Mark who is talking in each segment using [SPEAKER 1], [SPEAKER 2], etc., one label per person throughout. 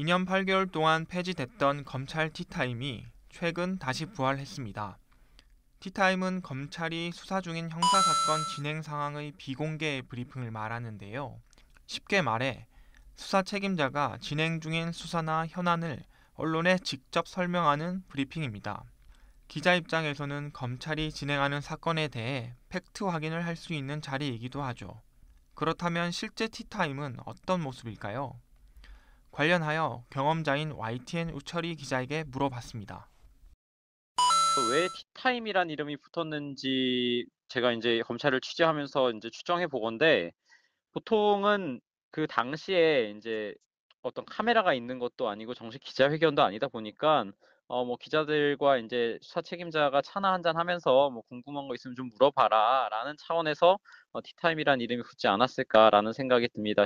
[SPEAKER 1] 2년 8개월 동안 폐지됐던 검찰 티타임이 최근 다시 부활했습니다. 티타임은 검찰이 수사 중인 형사사건 진행 상황의 비공개 브리핑을 말하는데요. 쉽게 말해 수사 책임자가 진행 중인 수사나 현안을 언론에 직접 설명하는 브리핑입니다. 기자 입장에서는 검찰이 진행하는 사건에 대해 팩트 확인을 할 수 있는 자리이기도 하죠. 그렇다면 실제 티타임은 어떤 모습일까요? 관련하여 경험자인 YTN 우철이 기자에게 물어봤습니다.
[SPEAKER 2] 왜 티타임이란 이름이 붙었는지 제가 이제 검찰을 취재하면서 이제 추정해 보건데 보통은 그 당시에 이제 어떤 카메라가 있는 것도 아니고 정식 기자회견도 아니다 보니까 어 뭐 기자들과 이제 수사 책임자가 차나 한잔 하면서 뭐 "궁금한 거 있으면 좀 물어봐라."라는 차원에서 어 '티타임이라는 이름이 붙지 않았을까.'라는 생각이 듭니다.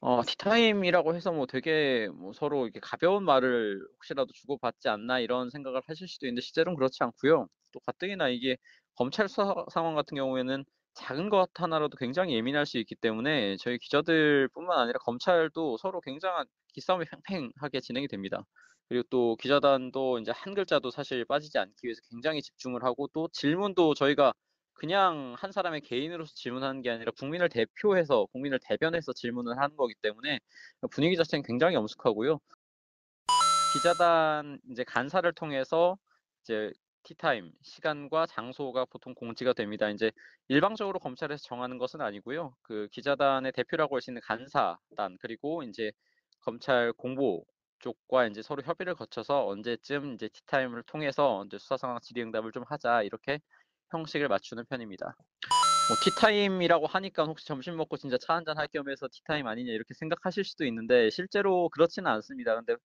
[SPEAKER 2] 어 티타임이라고 해서 뭐 되게 뭐 서로 이렇게 가벼운 말을 혹시라도 주고받지 않나 이런 생각을 하실 수도 있는데 실제로는 그렇지 않고요. 또 가뜩이나 이게 검찰 수사 상황 같은 경우에는 작은 것 하나라도 굉장히 예민할 수 있기 때문에 저희 기자들뿐만 아니라 검찰도 서로 굉장한 기싸움이 팽팽하게 진행이 됩니다. 그리고 또 기자단도 이제 한 글자도 사실 빠지지 않기 위해서 굉장히 집중을 하고 또 질문도 저희가 그냥 한 사람의 개인으로서 질문하는 게 아니라 국민을 대표해서 국민을 대변해서 질문을 하는 거기 때문에 분위기 자체는 굉장히 엄숙하고요. 기자단 이제 간사를 통해서 이제 티타임 시간과 장소가 보통 공지가 됩니다. 이제 일방적으로 검찰에서 정하는 것은 아니고요. 그 기자단의 대표라고 할 수 있는 간사단 그리고 이제 검찰 공보 쪽과 이제 서로 협의를 거쳐서 언제쯤 이제 티타임을 통해서 이제 수사 상황 질의응답을 좀 하자 이렇게 형식을 맞추는 편입니다. 뭐 티타임이라고 하니까 혹시 점심 먹고 진짜 차 한잔 할 겸해서 티타임 아니냐 이렇게 생각하실 수도 있는데 실제로 그렇지는 않습니다. 근데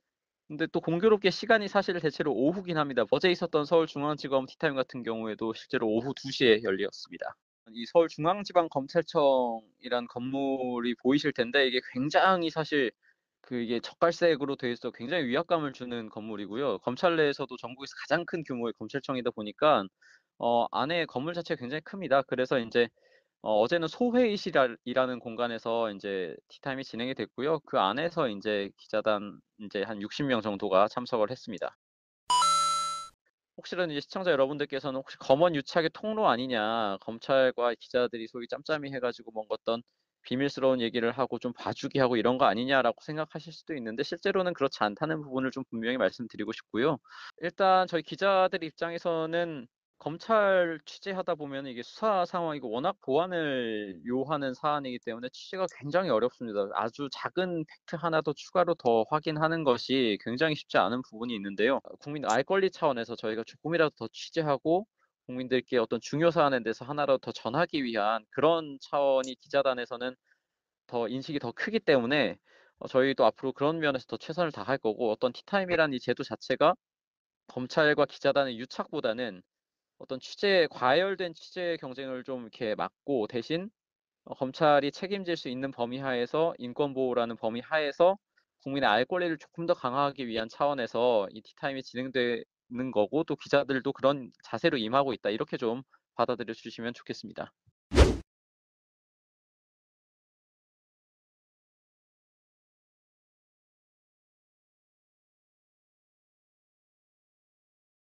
[SPEAKER 2] 근데 또 공교롭게 시간이 사실 대체로 오후긴 합니다. 어제 있었던 서울중앙지검 티타임 같은 경우에도 실제로 오후 2시에 열렸습니다. 이 서울중앙지방검찰청이란 건물이 보이실 텐데 이게 굉장히 사실 그 이게 젓갈색으로 되어 있어 굉장히 위압감을 주는 건물이고요. 검찰 내에서도 전국에서 가장 큰 규모의 검찰청이다 보니까 어 안에 건물 자체가 굉장히 큽니다. 그래서 인제 어 어제는 소회의실이라는 공간에서 인제 티타임이 진행이 됐고요. 그 안에서 인제 기자단 인제 한 60명 정도가 참석을 했습니다. 혹시라도 이제 시청자 여러분들께서는 혹시 검언 유착의 통로 아니냐, 검찰과 기자들이 소위 짬짬이 해 가지고 뭔가 어떤 비밀스러운 얘기를 하고 좀 봐주기 하고 이런 거 아니냐라고 생각하실 수도 있는데 실제로는 그렇지 않다는 부분을 좀 분명히 말씀드리고 싶고요. 일단 저희 기자들 입장에서는 검찰 취재하다 보면 이게 수사 상황이고 워낙 보안을 요하는 사안이기 때문에 취재가 굉장히 어렵습니다. 아주 작은 팩트 하나 더 추가로 더 확인하는 것이 굉장히 쉽지 않은 부분이 있는데요. 국민 알 권리 차원에서 저희가 조금이라도 더 취재하고 국민들께 어떤 중요 사안에 대해서 하나라도 더 전하기 위한 그런 차원이 기자단에서는 더 인식이 더 크기 때문에 어 저희도 앞으로 그런 면에서 더 최선을 다할 거고 어떤 티타임이라는 이 제도 자체가 검찰과 기자단의 유착보다는 어떤 취재 과열된 취재 경쟁을 좀 이렇게 막고 대신 어 검찰이 책임질 수 있는 범위 하에서 인권 보호라는 범위 하에서 국민의 알 권리를 조금 더 강화하기 위한 차원에서 이 티타임이 진행되는 거고 또 기자들도 그런 자세로 임하고 있다. 이렇게 좀 받아들여 주시면 좋겠습니다.